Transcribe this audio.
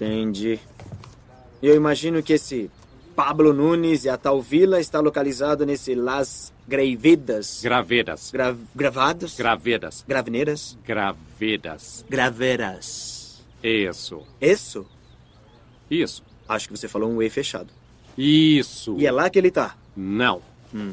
Entendi. Eu imagino que esse Pablo Nunes e a tal vila está localizado nesse Las Gravedas. Gravedas. Gra gravados? Gravedas. Graveneiras? Gravedas. Graveras. Isso. Isso? Isso. Acho que você falou um E fechado. Isso. E é lá que ele tá? Não. Hum.